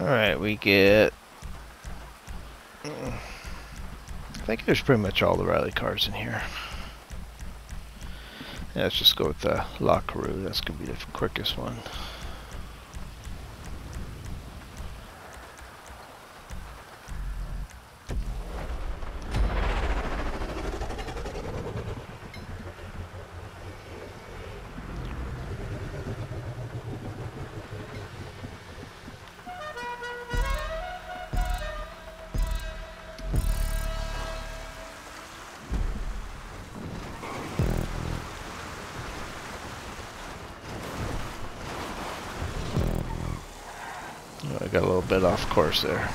Alright, we get... I think there's pretty much all the rally cars in here. Yeah, let's just go with the Carew. That's going to be the quickest one. I got a little bit off course there.